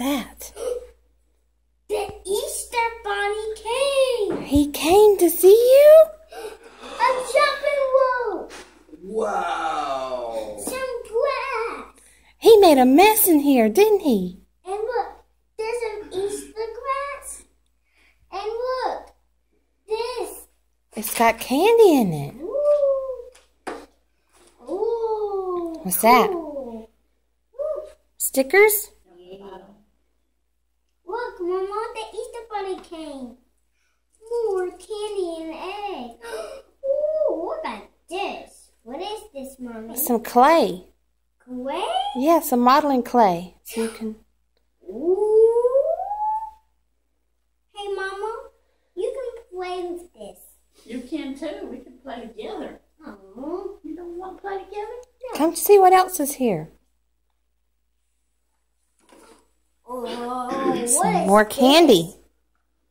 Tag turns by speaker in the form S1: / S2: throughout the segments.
S1: that?
S2: The Easter Bunny came.
S1: He came to see you?
S2: A jumping rope.
S3: Wow.
S2: Some grass.
S1: He made a mess in here, didn't he?
S2: And look, there's some Easter grass. And look, this.
S1: It's got candy in it.
S2: Ooh. Ooh.
S1: What's that?
S2: Ooh. Ooh.
S1: Stickers?
S2: Look, Mama, the Easter Bunny came. More candy and egg. Ooh, look at this. What is this, Mommy?
S1: Some clay.
S2: Clay?
S1: Yeah, some modeling clay. So you can.
S2: Ooh. Hey, Mama, you can play with this.
S4: You can too. We can play together.
S2: Oh,
S4: You don't want to play together?
S1: Come see what else is here.
S2: oh
S1: Some more
S2: this?
S1: candy.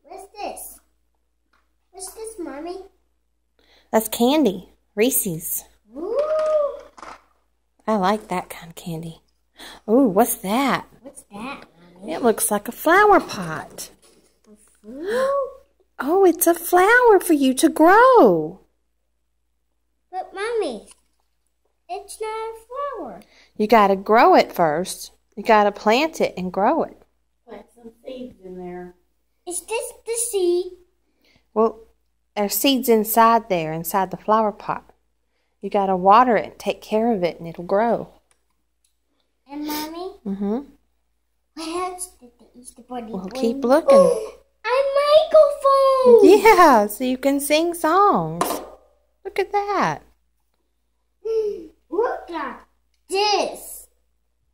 S2: What's this? What's this, Mommy?
S1: That's candy. Reese's.
S2: Ooh,
S1: I like that kind of candy. Ooh, what's that?
S2: what's that, Mommy?
S1: It looks like a flower pot.
S2: Ooh.
S1: Oh, it's a flower for you to grow.
S2: But, Mommy, it's not a flower.
S1: You got to grow it first. You got to plant it and grow it.
S4: Plant some seeds in there.
S2: Is this the seed?
S1: Well, there's seeds inside there, inside the flower pot. You got to water it, take care of it, and it'll grow.
S2: And, Mommy,
S1: Mm-hmm.
S2: what else did the Easter Bunny
S1: Well,
S2: bring?
S1: keep looking.
S2: A microphone!
S1: Yeah, so you can sing songs. Look at that.
S2: Look at this.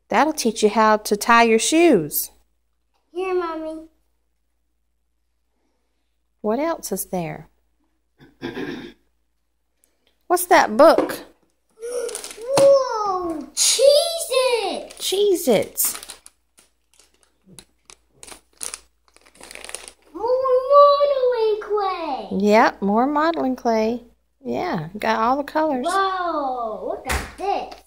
S1: That'll teach you how to tie your shoes.
S2: Here, Mommy.
S1: What else is there? What's that book?
S2: Whoa! Cheez-It!
S1: Cheese Its.
S2: More modeling clay!
S1: Yep, more modeling clay. Yeah, got all the colors.
S2: Whoa! Look at this.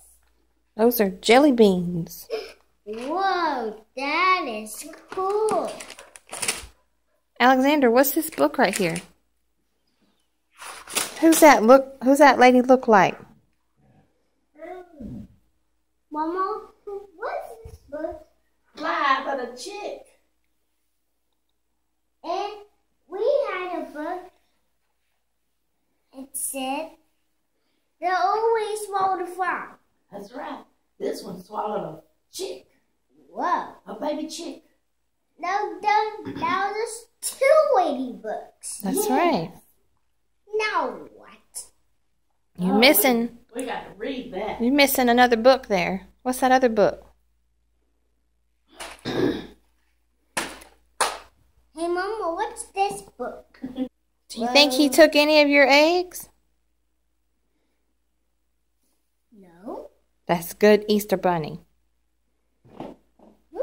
S1: Those are jelly beans.
S2: Whoa! That is cool.
S1: Alexander, what's this book right here? Who's that look who's that lady look like?
S2: Mama, what's this book?
S4: Fly, but a chick.
S2: And we had a book. It said, "They always swallow the frog."
S4: That's right. This one swallowed a chick.
S2: Whoa!
S4: A baby chick.
S2: No, no, now there's two lady books.
S1: That's
S4: Yeah.
S1: right.
S2: Now what?
S1: You're
S4: Oh,
S1: missing
S4: We, we got to read that.
S1: you're missing another book there. What's that other book?
S2: Hey, Mama, what's this book?
S1: Do you think he took any of your eggs?
S2: No.
S1: That's good Easter bunny.
S2: Woo.
S4: You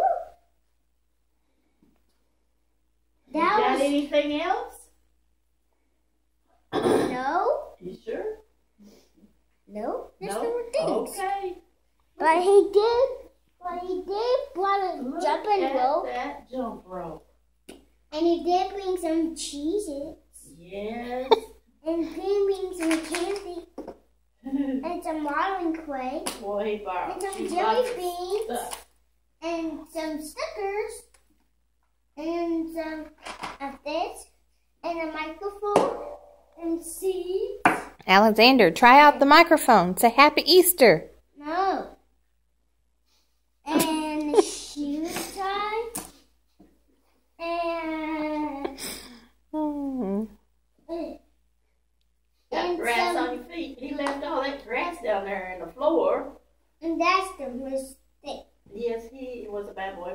S2: That
S4: got
S2: was
S4: anything else?
S2: no,
S4: You sure?
S2: no. There's
S4: no.
S2: no things.
S4: Okay.
S2: But he did. But he did brought a
S4: Look
S2: jumping
S4: at
S2: rope,
S4: that jump rope.
S2: and he did bring some cheeses,
S4: Yes.
S2: and he bring some candy, and some modeling clay,
S4: Boy, he bought
S2: and some
S4: she
S2: jelly beans,
S4: stuff.
S2: and some stickers, and some of this, and a microphone, and seeds.
S1: Alexander, try out the microphone. Say Happy Easter.
S2: No. And shoe tie. And
S1: Hmm.
S4: Got
S2: And
S4: grass
S2: some-
S4: on your feet. He left all that grass down there in the floor.
S2: and that's the mistake.
S4: Yes, he was a bad boy.